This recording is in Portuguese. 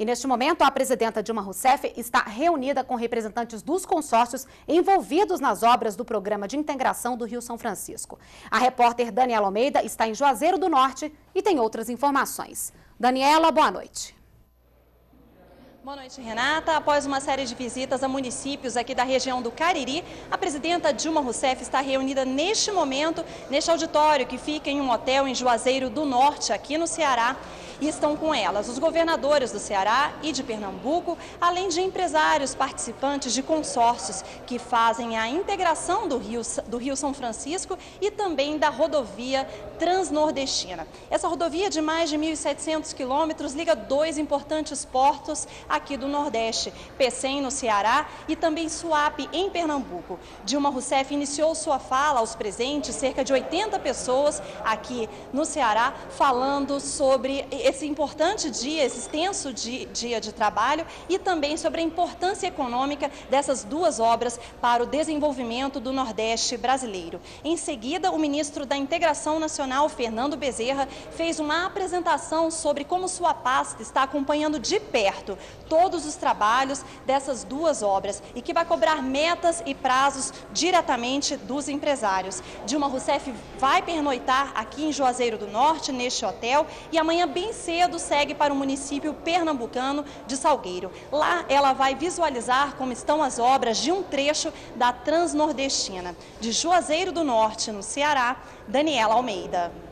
E neste momento, a presidenta Dilma Rousseff está reunida com representantes dos consórcios envolvidos nas obras do Programa de Integração do Rio São Francisco. A repórter Daniela Almeida está em Juazeiro do Norte e tem outras informações. Daniela, boa noite. Boa noite, Renata. Após uma série de visitas a municípios aqui da região do Cariri, a presidenta Dilma Rousseff está reunida neste momento, neste auditório que fica em um hotel em Juazeiro do Norte, aqui no Ceará e estão com elas os governadores do Ceará e de Pernambuco, além de empresários participantes de consórcios que fazem a integração do Rio, do Rio São Francisco e também da rodovia transnordestina. Essa rodovia de mais de 1.700 quilômetros liga dois importantes portos aqui do Nordeste, Pecém, no Ceará, e também Suape, em Pernambuco. Dilma Rousseff iniciou sua fala aos presentes, cerca de 80 pessoas aqui no Ceará, falando sobre esse importante dia, esse extenso dia de trabalho e também sobre a importância econômica dessas duas obras para o desenvolvimento do Nordeste brasileiro. Em seguida, o ministro da Integração Nacional, Fernando Bezerra, fez uma apresentação sobre como sua pasta está acompanhando de perto todos os trabalhos dessas duas obras e que vai cobrar metas e prazos diretamente dos empresários. Dilma Rousseff vai pernoitar aqui em Juazeiro do Norte, neste hotel, e amanhã bem cedo segue para o município pernambucano de Salgueiro. Lá ela vai visualizar como estão as obras de um trecho da Transnordestina. De Juazeiro do Norte, no Ceará, Daniela Almeida.